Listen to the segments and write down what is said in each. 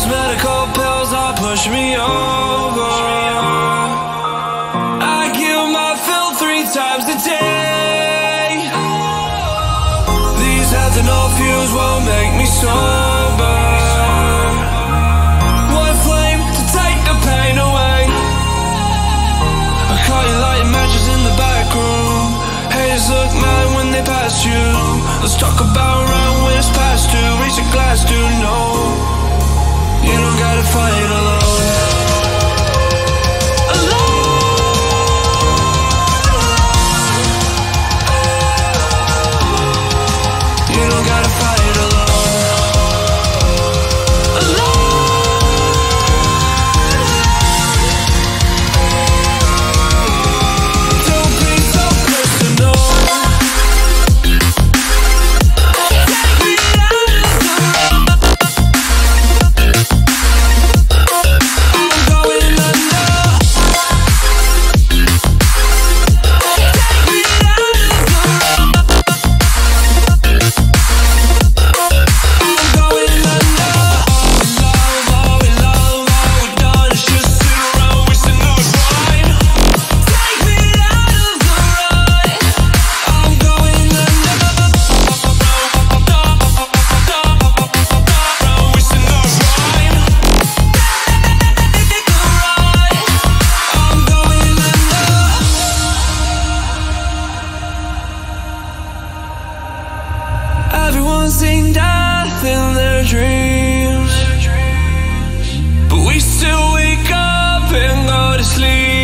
Those medical pills all push me over. I kill my fill three times a day. These ethanol fumes won't make me sober. One flame to take the pain away. I caught you lighting matches in the back room. Haters look mad when they pass you. Let's talk about around when it's past due. Reach a glass, do no. You don't gotta Seen death in their dreams, but we still wake up and go to sleep.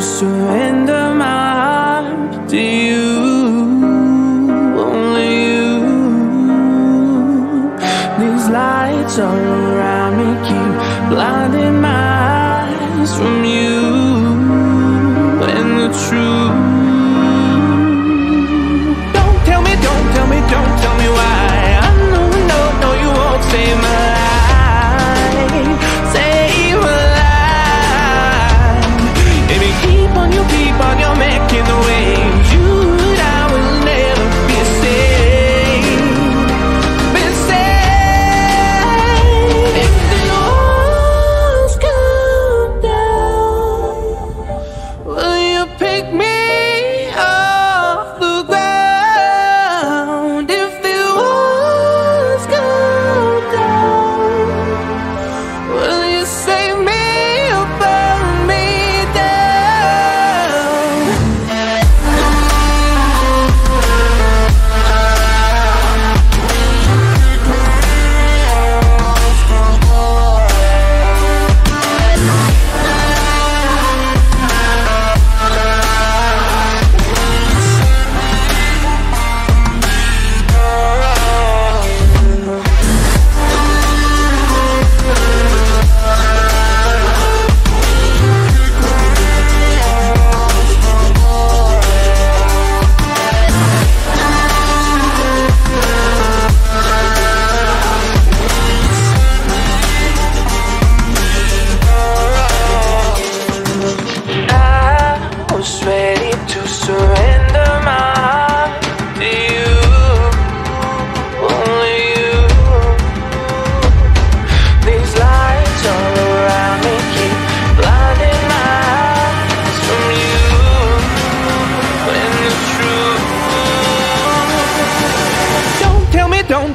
so